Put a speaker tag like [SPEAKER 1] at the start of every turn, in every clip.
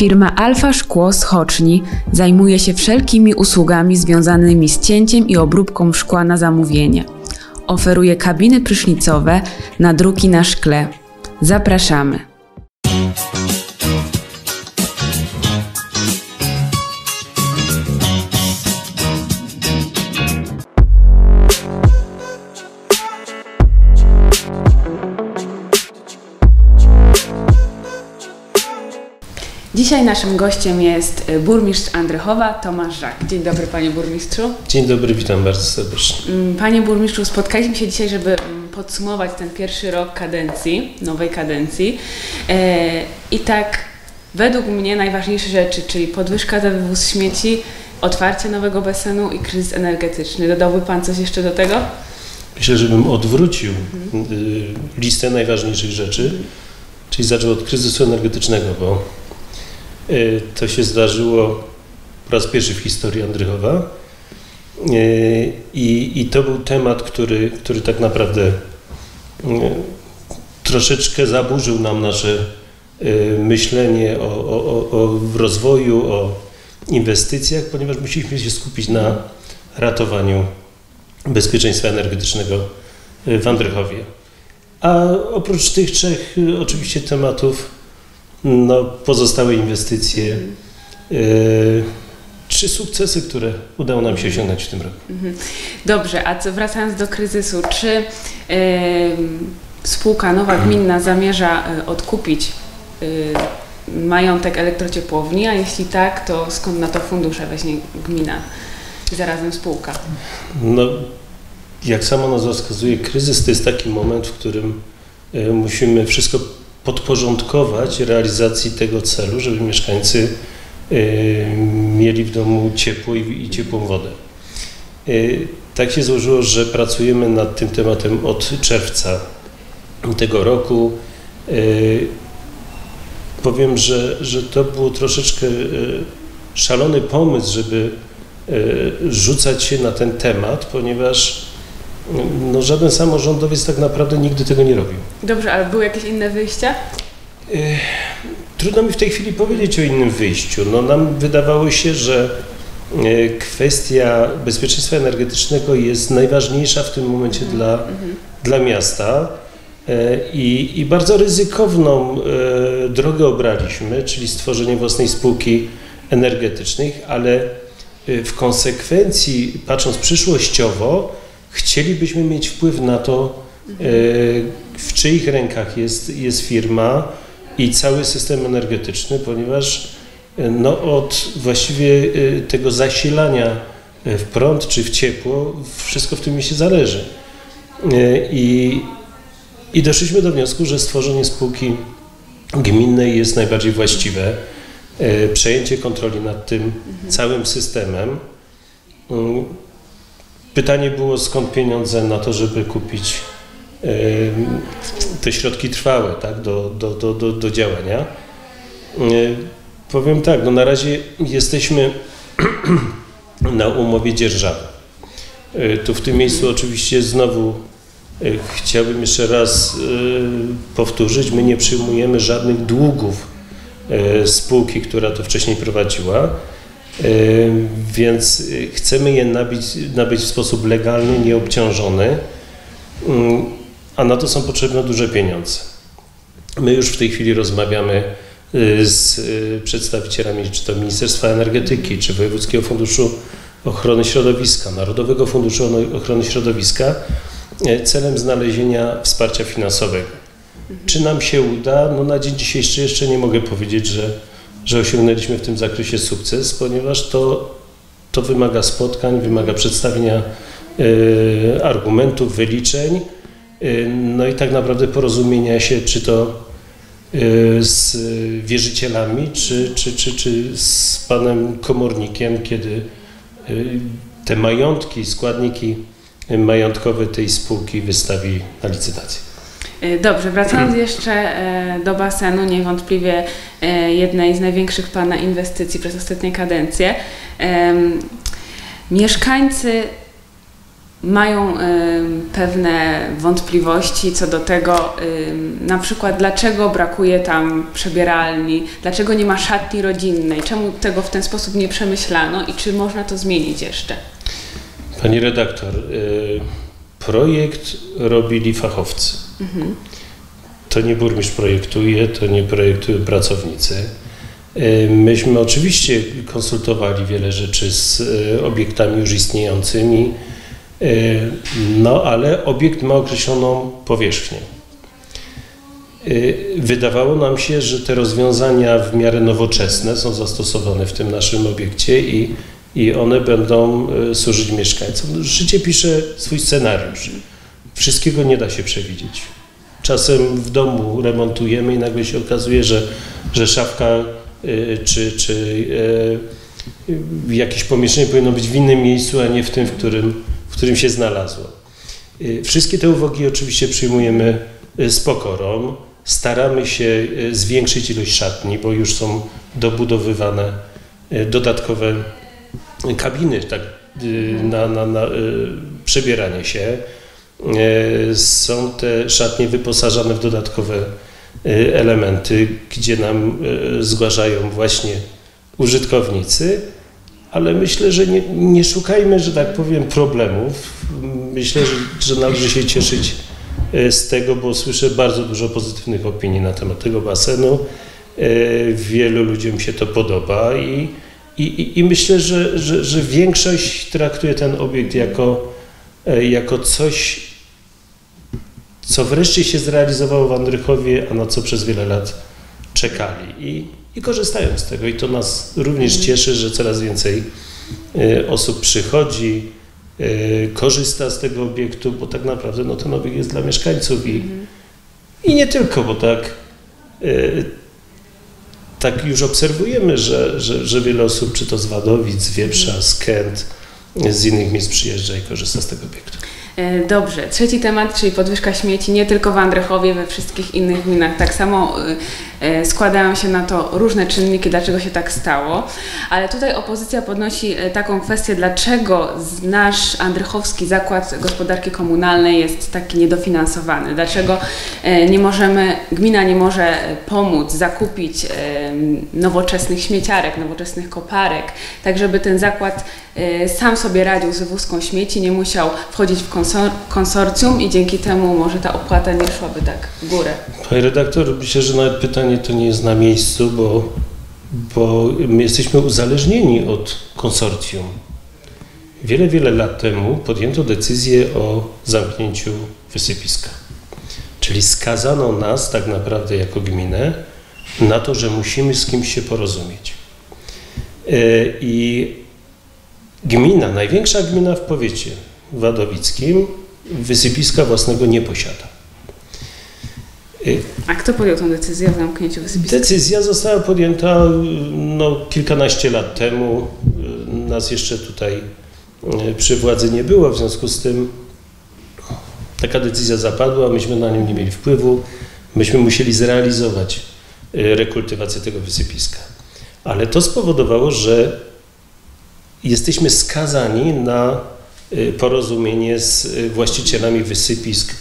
[SPEAKER 1] Firma Alfa Szkło z Choczni zajmuje się wszelkimi usługami związanymi z cięciem i obróbką szkła na zamówienie. Oferuje kabiny prysznicowe, nadruki na szkle. Zapraszamy. Dzisiaj naszym gościem jest y, burmistrz Andrychowa, Tomasz Żak. Dzień dobry panie burmistrzu.
[SPEAKER 2] Dzień dobry, witam bardzo serdecznie.
[SPEAKER 1] Mm, Panie burmistrzu, spotkaliśmy się dzisiaj, żeby mm, podsumować ten pierwszy rok kadencji, nowej kadencji. E, I tak według mnie najważniejsze rzeczy, czyli podwyżka za wywóz śmieci, otwarcie nowego basenu i kryzys energetyczny. Dodałby pan coś jeszcze do tego?
[SPEAKER 2] Myślę, żebym odwrócił y, listę najważniejszych rzeczy, czyli zaczął od kryzysu energetycznego, bo to się zdarzyło po raz pierwszy w historii Andrychowa. Y, I, I to był temat, który, który tak naprawdę y, troszeczkę zaburzył nam nasze myślenie o, o, o, rozwoju, o inwestycjach, ponieważ musieliśmy się skupić na ratowaniu bezpieczeństwa energetycznego w Andrychowie. A oprócz tych trzech oczywiście tematów, no, pozostałe inwestycje, y, trzy sukcesy, które udało nam się osiągnąć w tym roku.
[SPEAKER 1] Mhm. Dobrze, a co, wracając do kryzysu, czy em, spółka nowa gminna zamierza y, odkupić majątek elektrociepłowni, a jeśli tak, to skąd na to fundusze weźmie gmina i zarazem spółka?
[SPEAKER 2] No, jak sama nazwa wskazuje, kryzys to jest taki moment, w którym e, musimy wszystko podporządkować realizacji tego celu, żeby mieszkańcy e, mieli w domu ciepło i, ciepłą wodę. E, Tak się złożyło, że pracujemy nad tym tematem od czerwca tego roku. E, Powiem, że, że to było troszeczkę szalony pomysł, żeby rzucać się na ten temat, ponieważ no, żaden samorządowiec tak naprawdę nigdy tego nie robił.
[SPEAKER 1] Dobrze, ale były jakieś inne wyjścia?
[SPEAKER 2] Trudno mi w tej chwili powiedzieć o innym wyjściu. No, nam wydawało się, że e, kwestia bezpieczeństwa energetycznego jest najważniejsza w tym momencie dla, dla miasta e, i, i bardzo ryzykowną drogę obraliśmy, czyli stworzenie własnej spółki energetycznej, ale w konsekwencji, patrząc przyszłościowo, chcielibyśmy mieć wpływ na to, e, w czyich rękach jest, jest firma i cały system energetyczny, ponieważ e, no, od właściwie e, tego zasilania w prąd czy w ciepło, wszystko w tym mieście zależy. E, I, I doszliśmy do wniosku, że stworzenie spółki gminnej jest najbardziej właściwe. Przejęcie kontroli nad tym całym systemem. Pytanie było, skąd pieniądze na to, żeby kupić te środki trwałe tak, do, do, do, do, do działania. E, Powiem tak, no na razie jesteśmy na umowie dzierżawy. E, Tu w tym miejscu oczywiście znowu e, chciałbym jeszcze raz powtórzyć, my nie przyjmujemy żadnych długów spółki, która to wcześniej prowadziła. E, Więc e, chcemy je nabyć, nabyć w sposób legalny, nieobciążony, Mm, a na to są potrzebne duże pieniądze. My już w tej chwili rozmawiamy y, z y, przedstawicielami czy to Ministerstwa Energetyki, czy Wojewódzkiego Funduszu Ochrony Środowiska, Narodowego Funduszu Ochrony Środowiska celem znalezienia wsparcia finansowego. Czy nam się uda? No na dzień dzisiejszy jeszcze nie mogę powiedzieć, że, że osiągnęliśmy w tym zakresie sukces, ponieważ to, to wymaga spotkań, wymaga przedstawienia e, argumentów, wyliczeń, e, no i tak naprawdę porozumienia się, czy to e, z wierzycielami, czy, czy, czy, czy z panem komornikiem, kiedy te majątki, składniki majątkowe tej spółki wystawi na licytację.
[SPEAKER 1] E, Dobrze, wracając jeszcze e, do basenu, niewątpliwie e, jednej z największych Pana inwestycji przez ostatnie kadencje. Mieszkańcy mają pewne wątpliwości co do tego, na przykład dlaczego brakuje tam przebieralni, dlaczego nie ma szatni rodzinnej, czemu tego w ten sposób nie przemyślano i czy można to zmienić jeszcze?
[SPEAKER 2] Pani redaktor, projekt robili fachowcy. To nie burmistrz projektuje, to nie projektują pracownicy. Y, myśmy oczywiście konsultowali wiele rzeczy z y, obiektami już istniejącymi, no ale obiekt ma określoną powierzchnię. Wydawało nam się, że te rozwiązania w miarę nowoczesne są zastosowane w tym naszym obiekcie i i one będą e, służyć mieszkańcom. Życie pisze swój scenariusz. Wszystkiego nie da się przewidzieć. Czasem w domu remontujemy i nagle się okazuje, że, że szafka e, czy, czy e, jakieś pomieszczenie powinno być w innym miejscu, a nie w tym, w którym, w którym się znalazło. Wszystkie te uwagi oczywiście przyjmujemy z pokorą. Staramy się zwiększyć ilość szatni, bo już są dobudowywane dodatkowe kabiny tak, y, na, na, na y, przebieranie się. Y, są te szatnie wyposażone w dodatkowe elementy, gdzie nam zgłaszają właśnie użytkownicy, ale myślę, że nie, nie szukajmy, że tak powiem, problemów. Myślę, że, że należy się cieszyć z tego, bo słyszę bardzo dużo pozytywnych opinii na temat tego basenu. Wielu ludziom się to podoba i i, i, myślę, że, że, że, większość traktuje ten obiekt jako, e, jako coś, co wreszcie się zrealizowało w Andrychowie, a na co przez wiele lat czekali. I, i korzystają z tego. I to nas również mhm. cieszy, że coraz więcej e, osób przychodzi, e, korzysta z tego obiektu, bo tak naprawdę no, ten obiekt jest dla mieszkańców i, mhm. i nie tylko, bo tak tak już obserwujemy, że, że, że wiele osób, czy to z Wadowic, z Wieprza, z Kent, z innych miejsc przyjeżdża i korzysta z tego obiektu.
[SPEAKER 1] E, dobrze, trzeci temat, czyli podwyżka śmieci nie tylko w Andrychowie, we wszystkich innych gminach. Tak samo e, e, składają się na to różne czynniki, dlaczego się tak stało, ale tutaj opozycja podnosi taką kwestię, dlaczego nasz Andrychowski Zakład Gospodarki Komunalnej jest taki niedofinansowany, dlaczego nie możemy, gmina nie może pomóc zakupić nowoczesnych śmieciarek, nowoczesnych koparek, tak żeby ten zakład sam sobie radził z wywózką śmieci, nie musiał wchodzić w konsor konsorcjum i dzięki temu może ta opłata nie szłaby tak w górę.
[SPEAKER 2] Panie redaktor, myślę, że nawet pytanie to nie jest na miejscu, bo, bo my jesteśmy uzależnieni od konsorcjum. Wiele, wiele lat temu podjęto decyzję o zamknięciu wysypiska. Czyli skazano nas tak naprawdę jako gminę na to, że musimy z kimś się porozumieć. E, I gmina, największa gmina w powiecie, wadowickim wysypiska własnego nie posiada.
[SPEAKER 1] A kto podjął tę decyzję o zamknięciu wysypiska?
[SPEAKER 2] Decyzja została podjęta no, kilkanaście lat temu. Nas jeszcze tutaj e, przy władzy nie było, w związku z tym taka decyzja zapadła, myśmy na nią nie mieli wpływu, myśmy musieli zrealizować rekultywację tego wysypiska. Ale to spowodowało, że jesteśmy skazani na Y, porozumienie z y, właścicielami wysypisk y,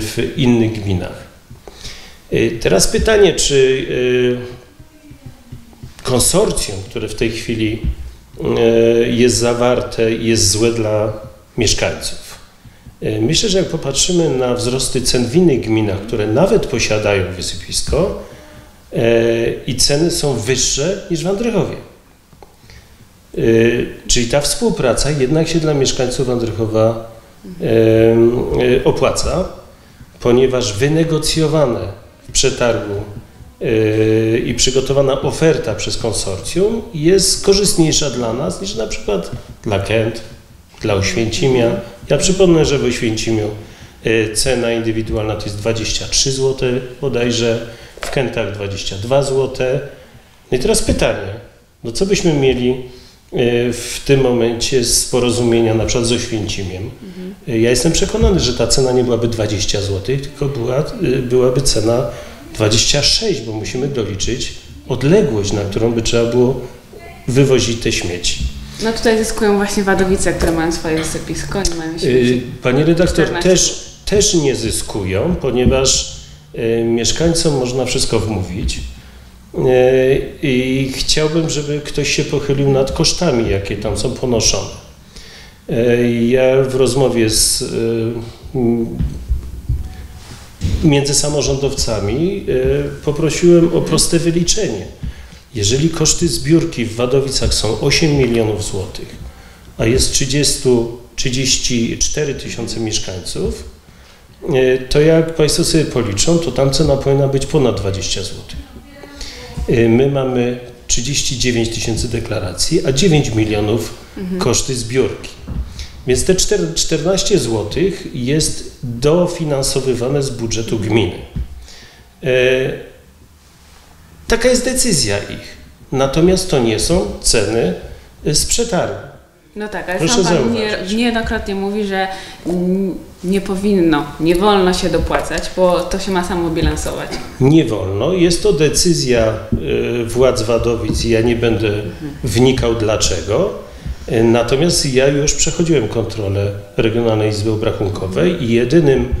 [SPEAKER 2] w innych gminach. Teraz pytanie, czy konsorcjum, które w tej chwili jest zawarte, jest złe dla mieszkańców. Myślę, że jak popatrzymy na wzrosty cen w innych gminach, które nawet posiadają wysypisko, i ceny są wyższe niż w Andrychowie. Y, czyli ta współpraca jednak się dla mieszkańców Andrychowa y, opłaca, ponieważ wynegocjowane w przetargu y, i przygotowana oferta przez konsorcjum jest korzystniejsza dla nas niż na przykład dla Kent, dla Oświęcimia. Ja przypomnę, że w Oświęcimiu cena indywidualna to jest 23 zł bodajże, w Kentach 22 zł. No i teraz pytanie, no co byśmy mieli w tym momencie z porozumienia na przykład z Oświęcimiem. Mhm. Ja jestem przekonany, że ta cena nie byłaby 20 zł, tylko była, e, byłaby cena 26, bo musimy doliczyć odległość, na którą by trzeba było wywozić te śmieci.
[SPEAKER 1] No tutaj zyskują właśnie Wadowice, które mają swoje sypisko i mają śmieci.
[SPEAKER 2] Panie redaktor,
[SPEAKER 1] 14
[SPEAKER 2] też, też nie zyskują, ponieważ mieszkańcom można wszystko wmówić. Y, I chciałbym, żeby ktoś się pochylił nad kosztami, jakie tam są ponoszone. Y, Ja w rozmowie z, m, między samorządowcami poprosiłem o proste wyliczenie. Jeżeli koszty zbiórki w Wadowicach są 8 milionów złotych, a jest 30, 34 tysiące mieszkańców, e, to jak Państwo sobie policzą, to tam cena powinna być ponad 20 zł. My mamy 39 tysięcy deklaracji, a 9 milionów koszty zbiórki. Więc te czter- 14 zł jest dofinansowywane z budżetu gminy. E, Taka jest decyzja ich. Natomiast to nie są ceny z przetargu.
[SPEAKER 1] No tak, ale
[SPEAKER 2] Proszę
[SPEAKER 1] sam Pan nie, niejednokrotnie mówi, że mm, nie powinno, nie wolno się dopłacać, bo to się ma samo bilansować.
[SPEAKER 2] Nie wolno. Jest to decyzja y, władz Wadowic i ja nie będę wnikał dlaczego. Y, Natomiast ja już przechodziłem kontrolę Regionalnej Izby Obrachunkowej i jedynym,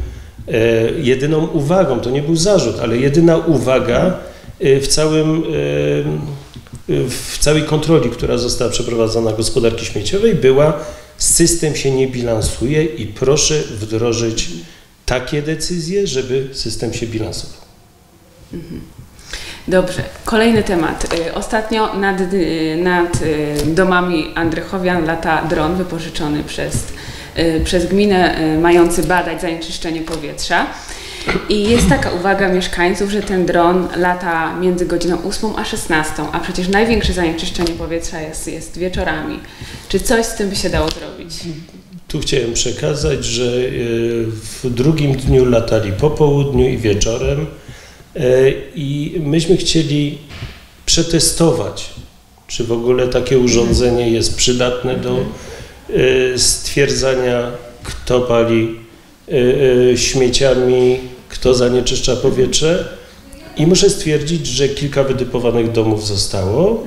[SPEAKER 2] y, jedyną uwagą, to nie był zarzut, ale jedyna uwaga w całym w całej kontroli, która została przeprowadzona gospodarki śmieciowej była system się nie bilansuje i proszę wdrożyć takie decyzje, żeby system się bilansował.
[SPEAKER 1] Dobrze, kolejny temat. Y, Ostatnio nad, y, nad y, domami Andrychowian lata dron wypożyczony przez, przez gminę mający badać zanieczyszczenie powietrza. I jest taka uwaga mieszkańców, że ten dron lata między godziną 8 a 16, a przecież największe zanieczyszczenie powietrza jest, jest wieczorami. Czy coś z tym by się dało zrobić?
[SPEAKER 2] Tu chciałem przekazać, że e, w drugim dniu latali po południu i wieczorem e, i myśmy chcieli przetestować, czy w ogóle takie urządzenie jest przydatne do e, stwierdzania, kto pali śmieciami, kto zanieczyszcza powietrze. I muszę stwierdzić, że kilka wytypowanych domów zostało.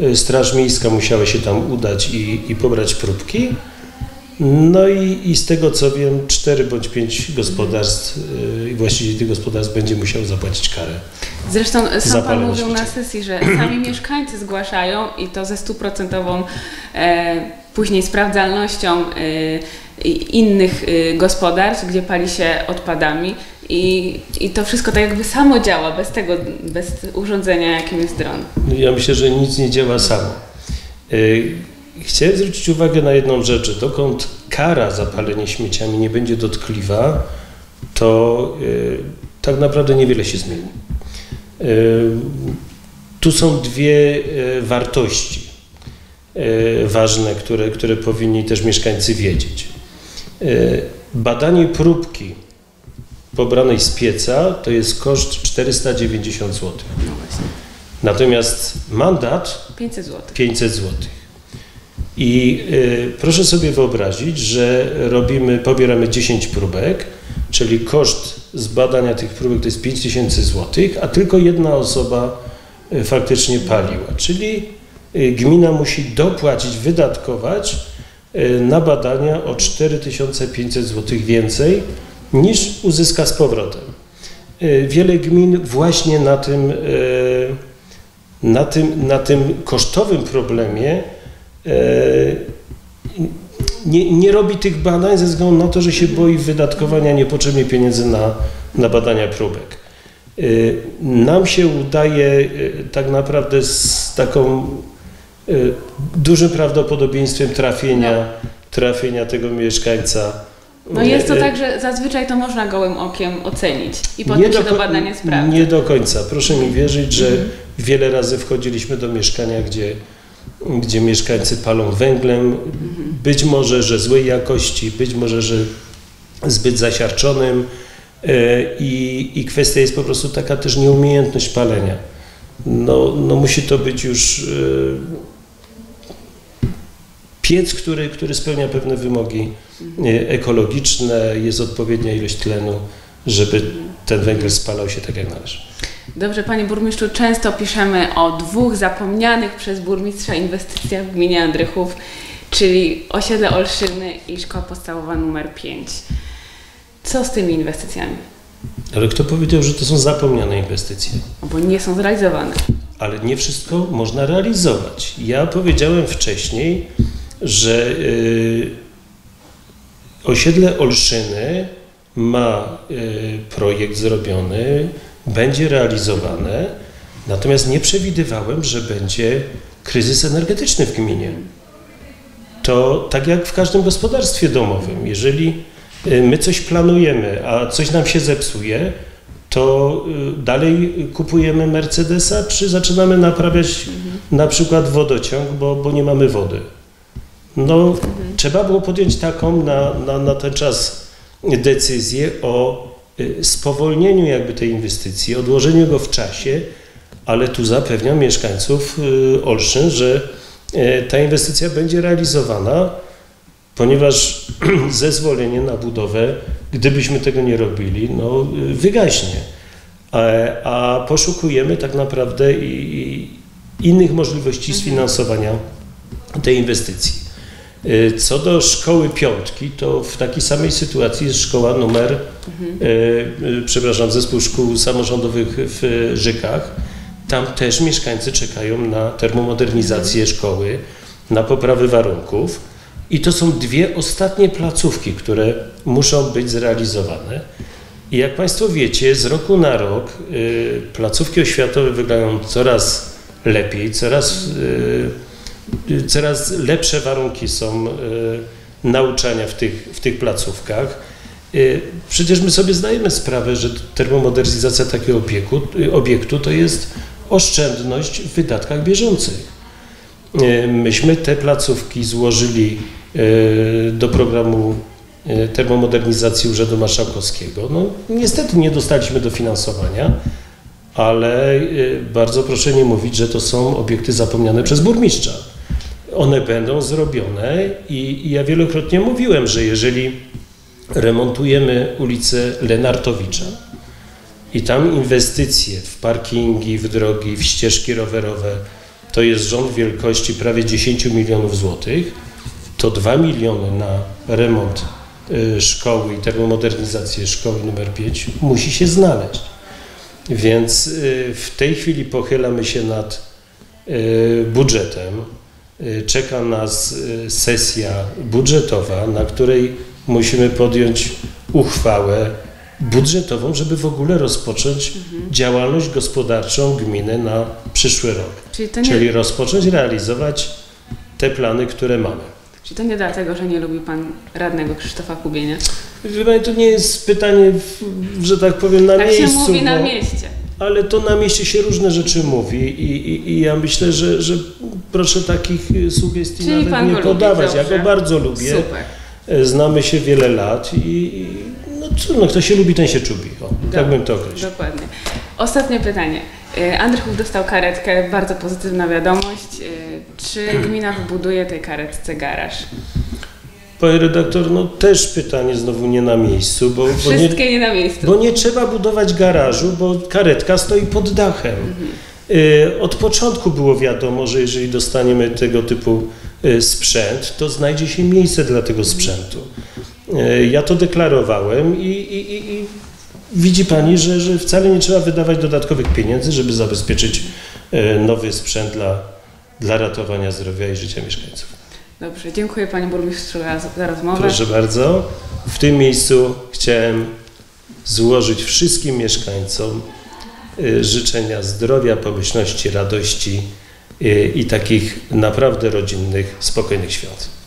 [SPEAKER 2] E, Straż Miejska musiała się tam udać i, i pobrać próbki. No i, i z tego co wiem, cztery bądź pięć gospodarstw yy, i właściciel tych gospodarstw będzie musiał zapłacić karę.
[SPEAKER 1] Zresztą sam Pan mówił na sesji, że sami mieszkańcy zgłaszają i to ze stuprocentową e, później sprawdzalnością e, innych e, gospodarstw, gdzie pali się odpadami i, i to wszystko tak jakby samo działa, bez tego, bez urządzenia jakim jest dron.
[SPEAKER 2] No Ja myślę, że nic nie działa samo. Yy, Chciałem zwrócić uwagę na jedną rzecz, dokąd kara za palenie śmieciami nie będzie dotkliwa, to yy, tak naprawdę niewiele się zmieni. Yy, Tu są dwie wartości ważne, które, które powinni też mieszkańcy wiedzieć. Badanie próbki pobranej z pieca to jest koszt 490 zł.
[SPEAKER 1] No właśnie.
[SPEAKER 2] Natomiast mandat
[SPEAKER 1] 500 zł.
[SPEAKER 2] 500 zł. I y, proszę sobie wyobrazić, że robimy, pobieramy 10 próbek, czyli koszt zbadania tych próbek to jest 5000 zł, a tylko jedna osoba y, faktycznie paliła. Czyli y, gmina musi dopłacić, wydatkować y, na badania o 4500 zł więcej niż uzyska z powrotem. Y, Wiele gmin właśnie na tym, y, na tym, na tym kosztowym problemie e, nie, nie robi tych badań ze względu na to, że się boi wydatkowania niepotrzebnie pieniędzy na, na badania próbek. E, Nam się udaje e, tak naprawdę z taką e, dużym prawdopodobieństwem trafienia, trafienia tego mieszkańca.
[SPEAKER 1] No jest to tak, że zazwyczaj to można gołym okiem ocenić i potem się
[SPEAKER 2] do
[SPEAKER 1] badanie sprawdza.
[SPEAKER 2] Nie do końca. Proszę mi wierzyć, że
[SPEAKER 1] Mhm.
[SPEAKER 2] wiele razy wchodziliśmy do mieszkania, gdzie, gdzie mieszkańcy palą węglem,
[SPEAKER 1] Mhm.
[SPEAKER 2] być może, że złej jakości, być może, że zbyt zasiarczonym e, i, i kwestia jest po prostu taka też nieumiejętność palenia. No, no musi to być już e, piec, który, który spełnia pewne wymogi e, ekologiczne, jest odpowiednia ilość tlenu, żeby ten węgiel spalał się tak jak należy.
[SPEAKER 1] Dobrze, panie burmistrzu, często piszemy o dwóch zapomnianych przez burmistrza inwestycjach w gminie Andrychów, czyli osiedle Olszyny i szkoła podstawowa numer 5. Co z tymi inwestycjami?
[SPEAKER 2] Ale kto powiedział, że to są zapomniane inwestycje?
[SPEAKER 1] Bo nie są zrealizowane.
[SPEAKER 2] Ale nie wszystko można realizować. Ja powiedziałem wcześniej, że y, osiedle Olszyny ma y, projekt zrobiony, będzie realizowane, natomiast nie przewidywałem, że będzie kryzys energetyczny w gminie. To tak jak w każdym gospodarstwie domowym, jeżeli y, my coś planujemy, a coś nam się zepsuje, to dalej kupujemy Mercedesa, czy zaczynamy naprawiać na przykład wodociąg, bo, bo nie mamy wody. No, trzeba było podjąć taką na, na, na ten czas decyzję o y, spowolnieniu jakby tej inwestycji, odłożeniu go w czasie, ale tu zapewniam mieszkańców y, Olsztyn, że y, ta inwestycja będzie realizowana, ponieważ zezwolenie na budowę, gdybyśmy tego nie robili, no, wygaśnie. A, a poszukujemy tak naprawdę i, i innych możliwości sfinansowania tej inwestycji. Y, Co do szkoły piątki, to w takiej samej sytuacji jest szkoła numer, y, y, przepraszam, zespół szkół samorządowych w Żykach. Tam też mieszkańcy czekają na termomodernizację szkoły, na poprawę warunków. I to są dwie ostatnie placówki, które muszą być zrealizowane. I jak Państwo wiecie, z roku na rok y, placówki oświatowe wyglądają coraz lepiej, coraz, y, coraz lepsze warunki są y, nauczania w tych, w tych placówkach. Y, Przecież my sobie zdajemy sprawę, że termomodernizacja takiego obiektu, y, obiektu to jest oszczędność w wydatkach bieżących. Myśmy te placówki złożyli do programu termomodernizacji Urzędu Marszałkowskiego. No, niestety nie dostaliśmy dofinansowania, ale bardzo proszę nie mówić, że to są obiekty zapomniane przez burmistrza. One będą zrobione i, i ja wielokrotnie mówiłem, że jeżeli remontujemy ulicę Lenartowicza i tam inwestycje w parkingi, w drogi, w ścieżki rowerowe, to jest rząd wielkości prawie 10 milionów złotych, to 2 miliony na remont y, szkoły i termomodernizację szkoły numer 5 musi się znaleźć. Więc y, w tej chwili pochylamy się nad y, budżetem. Y, Czeka nas y, sesja budżetowa, na której musimy podjąć uchwałę budżetową, żeby w ogóle rozpocząć działalność gospodarczą gminy na przyszły rok.
[SPEAKER 1] Czyli nie,
[SPEAKER 2] Czyli rozpocząć realizować te plany, które mamy.
[SPEAKER 1] czyli to nie dlatego, że nie lubi pan radnego Krzysztofa Kubienia.
[SPEAKER 2] Pani, to nie jest pytanie, że tak powiem, na
[SPEAKER 1] Tak
[SPEAKER 2] miejscu.
[SPEAKER 1] się mówi na mieście.
[SPEAKER 2] Ale to na mieście się różne rzeczy mówi i, i, i ja myślę, że, że proszę takich sugestii
[SPEAKER 1] Czyli
[SPEAKER 2] nawet nie
[SPEAKER 1] lubi,
[SPEAKER 2] podawać. Ja go bardzo lubię.
[SPEAKER 1] Super.
[SPEAKER 2] E, Znamy się wiele lat i, no trudno, kto się lubi, ten się czubi. O, tak bym to określił.
[SPEAKER 1] Dokładnie. Ostatnie pytanie. Y, Andrychów dostał karetkę, bardzo pozytywna wiadomość. Y, Czy gmina wybuduje tej karetce garaż?
[SPEAKER 2] Panie redaktor, no też pytanie znowu nie na miejscu, bo, bo, nie,
[SPEAKER 1] Wszystkie nie na miejscu.
[SPEAKER 2] bo nie trzeba budować garażu, bo karetka stoi pod dachem. Y, Od początku było wiadomo, że jeżeli dostaniemy tego typu y, sprzęt, to znajdzie się miejsce dla tego sprzętu. Y, Ja to deklarowałem i, i, i, widzi Pani, że, że wcale nie trzeba wydawać dodatkowych pieniędzy, żeby zabezpieczyć nowy sprzęt dla, dla ratowania zdrowia i życia mieszkańców.
[SPEAKER 1] Dobrze, dziękuję Panie Burmistrzu za, rozmowę.
[SPEAKER 2] Proszę bardzo. W tym miejscu chciałem złożyć wszystkim mieszkańcom y, życzenia zdrowia, pomyślności, radości y, i takich naprawdę rodzinnych, spokojnych świąt.